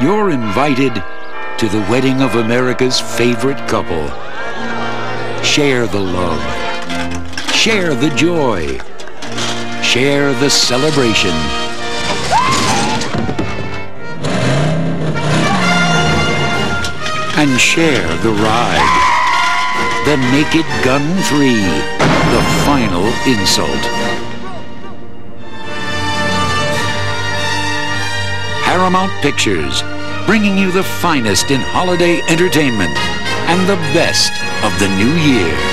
You're invited to the wedding of America's favorite couple. Share the love. Share the joy. Share the celebration. And share the ride. The Naked Gun 3, the final insult. Paramount Pictures, bringing you the finest in holiday entertainment and the best of the new year.